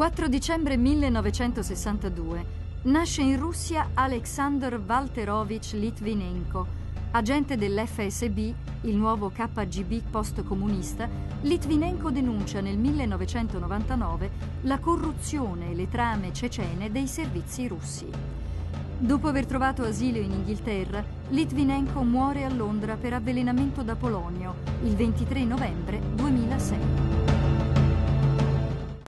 4 dicembre 1962 nasce in Russia Alexander Walterovich Litvinenko. Agente dell'FSB, il nuovo KGB post-comunista, Litvinenko denuncia nel 1999 la corruzione e le trame cecene dei servizi russi. Dopo aver trovato asilo in Inghilterra, Litvinenko muore a Londra per avvelenamento da polonio il 23 novembre 2006.